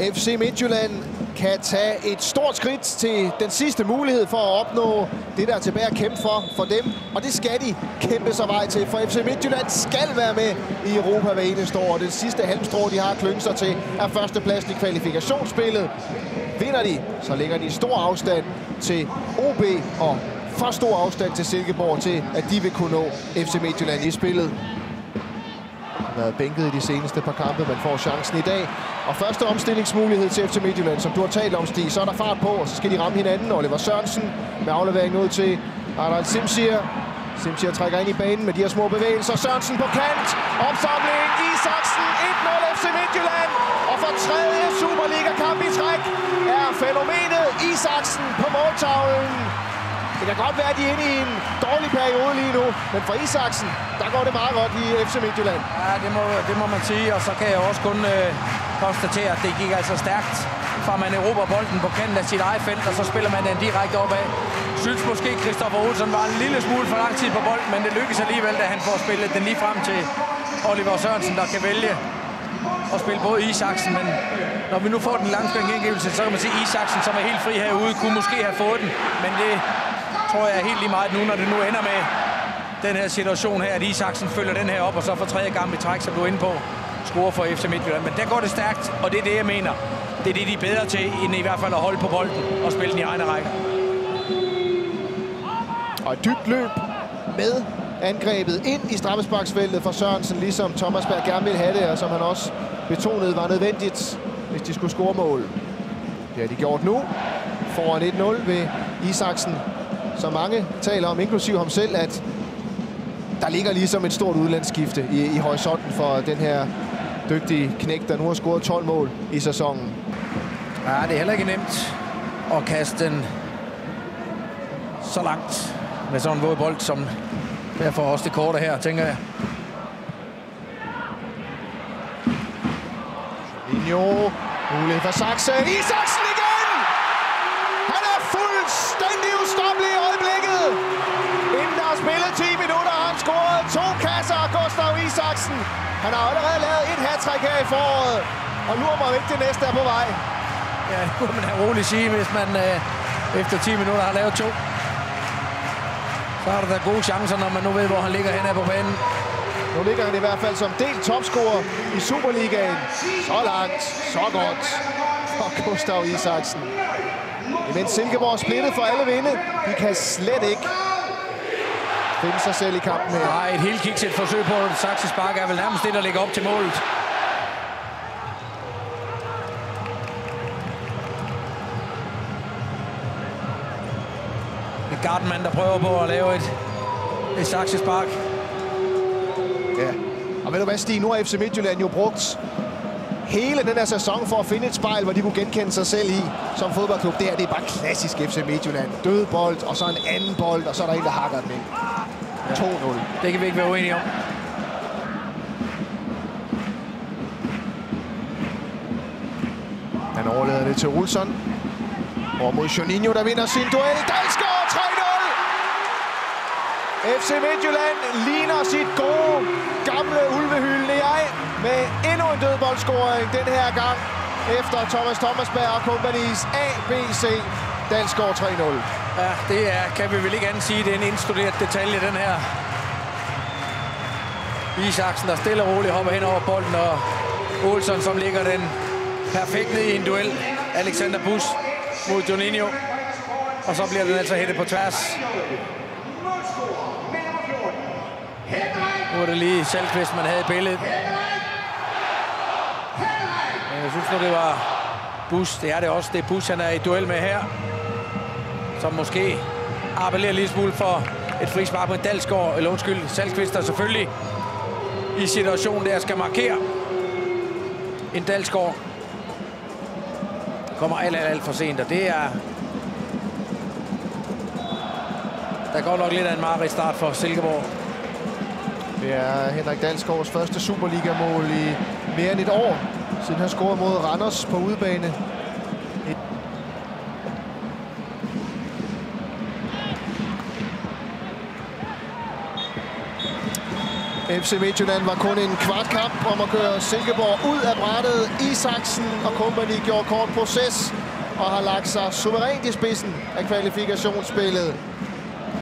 FC Midtjylland kan tage et stort skridt til den sidste mulighed for at opnå det, der er tilbage at kæmpe for for dem. Og det skal de kæmpe sig vej til, for FC Midtjylland skal være med i Europa hver eneste år. Det sidste halmstrå, de har klynget sig til, er førstepladsen i kvalifikationsspillet. Vinder de, så ligger de i stor afstand til OB og for stor afstand til Silkeborg til, at de vil kunne nå FC Midtjylland i spillet været bænket i de seneste par kampe. Man får chancen i dag. Og første omstillingsmulighed til FC Midtjylland, som du har talt om, Stig. Så er der fart på, og så skal de ramme hinanden. Oliver Sørensen med aflevering ud til Arnold Simsier. Simsier trækker ind i banen med de her små bevægelser. Sørensen på kant. Opsamling. Isaksen. 1-0 FC Midtjylland. Og for tredje Superliga-kamp i træk er fænomenet Isaksen på måltavlen. Det kan godt være, at de er inde i en dårlig periode lige nu, men for Isaksen, der går det meget godt i FC Midtjylland. Ja, det må, det må man sige, og så kan jeg også kun øh, konstatere, at det gik altså stærkt, fra man erobrer bolden på kanten af sit eget felt, og så spiller man den direkte opad. Synes måske, Christoffer Olsen var en lille smule for lang tid på bolden, men det lykkes alligevel, da han får spillet den lige frem til Oliver Sørensen, der kan vælge at spille både Isaksen, men når vi nu får den langskring indgivelse, så kan man se at Isaksen, som er helt fri herude, kunne måske have fået den, men det tror jeg er helt lige meget nu, når det nu ender med den her situation her, at Isaksen følger den her op, og så for tredje gang i træk, som du er inde på, score for FC Midtjylland. Men der går det stærkt, og det er det, jeg mener. Det er det, de er bedre til, end i hvert fald at holde på bolden og spille den i egne rækker. Og et dybt løb med angrebet ind i straffesparksfeltet for Sørensen, ligesom Thomas Berg gerne ville have det, og som han også betonede var nødvendigt, hvis de skulle score mål. Det har de gjort nu. Foran 1-0 ved Isaksen så mange taler om, inklusiv ham selv, at der ligger ligesom et stort udlandsskifte i, i horisonten for den her dygtige knæk, der nu har scoret 12 mål i sæsonen. Ja, det er heller ikke nemt at kaste den så langt med sådan en våd bold, som derfor også det korte her, tænker jeg. Linjo, mulighed for Saxe. Isaksen Han har allerede lavet et hat her i foråret. Og lurer mig ikke, det næste er på vej. Ja, det kunne man roligt sige, hvis man øh, efter 10 minutter har lavet to. Så har der da gode chancer, når man nu ved, hvor han ligger henne på banen. Nu ligger han i hvert fald som delt topscorer i Superligaen. Så langt, så godt for Gustav Isaksen. Imens Silkeborg er splittet for alle vinde. De kan slet ikke finde sig selv i kampen her. Nej, et helt kikset forsøg på et saksespark er vel nærmest det, der ligger op til målet. Det Gardenman, der prøver på at lave et, et saksespark. Ja. Og ved du hvad, Stig? Nu har FC Midtjylland jo brugt hele den her sæson for at finde et spejl, hvor de kunne genkende sig selv i som fodboldklub. Det her, det er bare klassisk FC Midtjylland. Død bold, og så en anden bold, og så er der en, der hakker den ind. Ja. 2-0. Det kan vi ikke være uenige om. Han overlader det til Olsson. Og mod Juninho, der vinder sin duel. Dalsgaard 3-0! FC Midtjylland ligner sit gode, dødboldscoring den her gang efter Thomas Thomasberg og Companies ABC Dalsgaard 3-0. Ja, det er, kan vi vel ikke andet sige, det er en indstuderet detalje, den her. Isaksen, der stille og roligt hopper hen over bolden, og Olsen, som ligger den perfekt ned i en duel. Alexander Bus mod Juninho. Og så bliver den altså hættet på tværs. Nu er det lige Salkvist, man havde i billedet. Synes nu, det var Bus. Det er det også. Det er Bus, han er i duel med her. Som måske appellerer lige smule for et frispark med Dalsgaard. Eller undskyld, Salkvist, der selvfølgelig i situationen der skal markere en Dalsgaard. Kommer alt, alt, alt for sent, og det er... Der går nok lidt af en mareridt start for Silkeborg. Det er Henrik Dalsgaards første Superliga-mål i mere end et år, siden han scorede mod Randers på udebane. FC Midtjylland var kun en kvart kamp om at køre Silkeborg ud af brættet. Isaksen og company gjorde kort proces og har lagt sig suverænt i spidsen af kvalifikationsspillet.